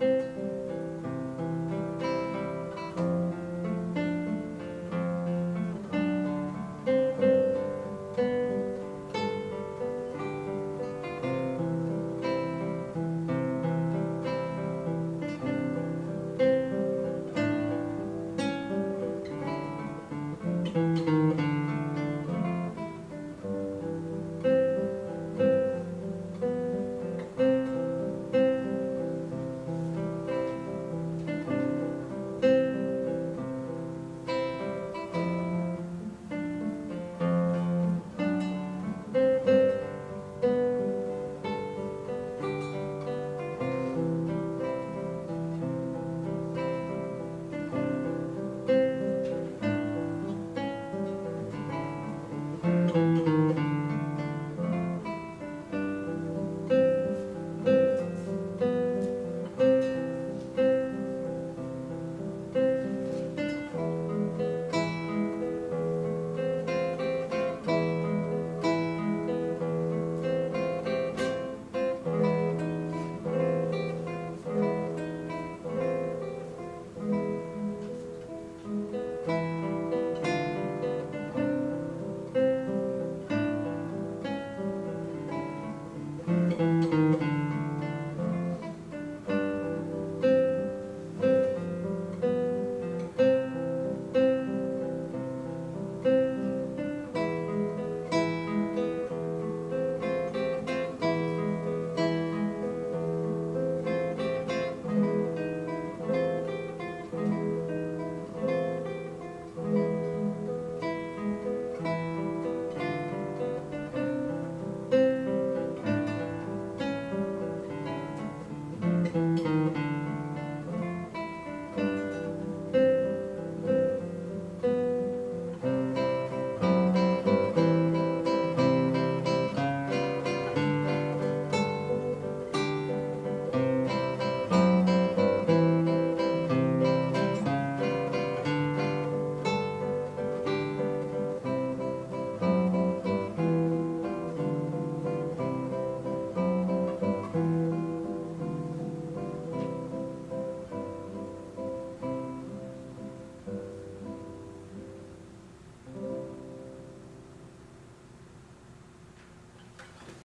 Música